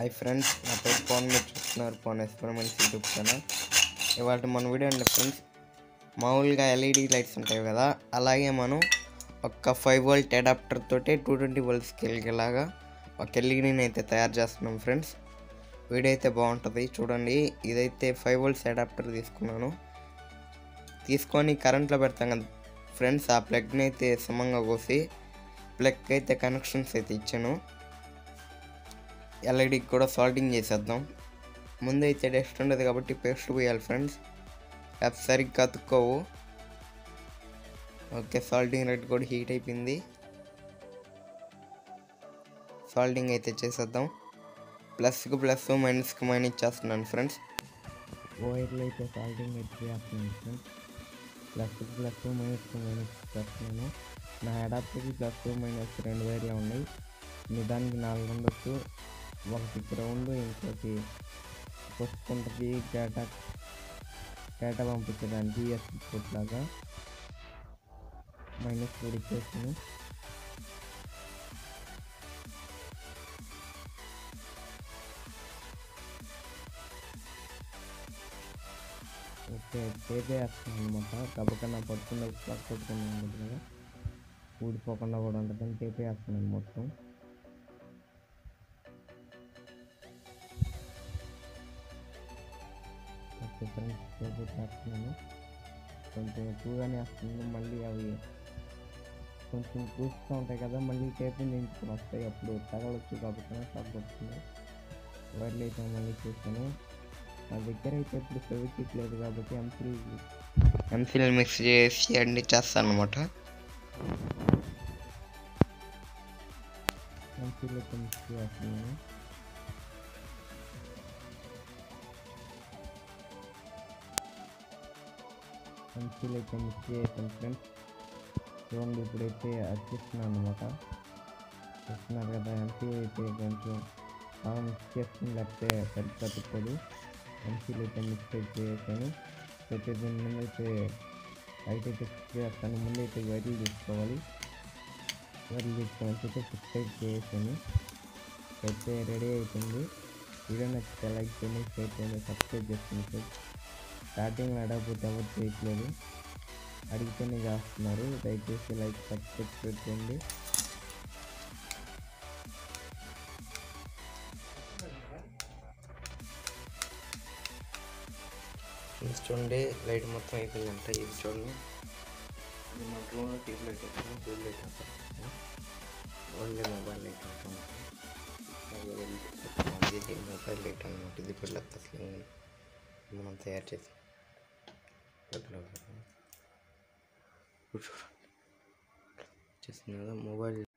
Hi friends నా పేరు phone మీరు చూస్తున్నారు ఫోన్ ఎక్స్పెరిమెంట్స్ యూట్యూబ్ ఛానల్. ఇవాళ మన వీడియో అండి ఫ్రెండ్స్ మామూలుగా ఎల్ఈడి లైట్స్ ఉంటాయి కదా అలాగే మనం ఒక ఫైవ్ వోల్ట్ అడాప్టర్ తోటి టూ ట్వంటీ వోల్ట్ వెళ్ళేలాగా ఒక ఎల్ఈడిని అయితే తయారు చేస్తున్నాం ఫ్రెండ్స్. వీడియో అయితే బాగుంటుంది చూడండి. ఇదైతే ఫైవ్ వోల్ట్స్ అడాప్టర్ తీసుకున్నాను. తీసుకొని కరెంట్లో పెడతాం కదా ఫ్రెండ్స్ ఆ ప్లగ్ని అయితే సమంగా కోసి ప్లగ్ అయితే కనెక్షన్స్ అయితే ఇచ్చాను. ఎల్ఐడికి కూడా సాల్టింగ్ చేసేద్దాం. ముందు అయితే డస్ట్ ఉండదు కాబట్టి పేస్ట్ పోయాలి ఫ్రెండ్స్ అవి సరిగ్గా అతుక్కోవు. ఓకే సాల్టింగ్ రెడ్ కూడా హీట్ అయిపోయింది. సాల్టింగ్ అయితే చేసేద్దాం. ప్లస్కి ప్లస్ మైనస్కి మైనస్ చేస్తున్నాను ఫ్రెండ్స్ వైర్లు అయితే సాల్టింగ్ అయితే చేస్తున్నాను ఫ్రెండ్స్ ప్లస్కి ప్లస్ మైనస్కి మైనస్ చేస్తున్నాను. నా అడాప్టర్కి ప్లస్ మైనస్ రెండు వైర్లు ఉన్నాయి. నిదానికి నాలుగు ఉండొచ్చు. ఒకటి గ్రౌండ్ ఇంకోటి పుష్పుంటది డేటా డేటా పంపించడానికి ఎస్పీ పోర్ట్ లాగా మైనస్ ఫోర్ ఇచ్చేసాను ఓకే టేప్ వేస్తాను అనమాట గబకన్నా పట్టుకున్న ప్లగ్ కదా? ఊడిపోకుండా కూడా ఉంటుందని టేప్ వేస్తున్నాను మొత్తం. టేప్ వేస్తున్నాను కొంచెం ఎక్కువగానే వేస్తున్నాను మళ్ళీ అవి కొంచెం కూస్తూ ఉంటాయి కదా మళ్ళీ టేప్ నించుకొని వస్తాయి. అప్పుడు తగలొచ్చు కాబట్టి షాక్ కొడుతుంది వైర్లు అయితే మళ్ళీ చూస్తాను. నా దగ్గర అయితే ఇప్పుడు ఫెవిక్విక్ లేదు కాబట్టి ఎంసీల్ ఎంసీల్ మిక్స్ చేసి అన్ని చేస్తాను అనమాట ఎంసీల్ అయితే మిక్స్ చేస్తున్నాను. ఎంసీల్ అయితే మిక్స్ చేసాను ఫ్రెండ్స్ చూడండి. ఇప్పుడైతే వచ్చేస్తున్నాను అనమాట చూస్తున్నారు కదా ఎంసీల్ అయితే కొంచెం బాగా మిక్స్ చేసుకుని లేకపోతే సరిగ్గా తిప్పదు. ఎంసీలు అయితే మిక్స్ అయితే చేసాను అయితే దీని ముందు అయితే లైట్ అయితే ఫిక్స్ చేస్తాను. ముందు అయితే వైర్లు తీసుకోవాలి. వైర్లు తీసుకొని అయితే ఫిక్స్ అయితే చేసాను అయితే రెడీ అవుతుంది వీడియో నచ్చితే లైక్ చేయండి షేర్ చేయండి సబ్స్క్రైబ్ చేసుకోండి స్టార్టింగ్లో అడగకపోతే ఎవరు చేయట్లేదు. అడిగితేనే చేస్తున్నారు. దయచేసి లైక్ సబ్స్క్రైబ్ చేయండి. ఇది చూడండి లైట్ మొత్తం అయిపోయిందంట ఇది చూడండి. మా రూమ్లో tube light tube light only mobile light ఉంటుంది ఇది మొబైల్ లైట్ అనమాట ఇది పిల్లలకు అసలు మనం తయారు చేసి చూడండి చేసిన మొబైల్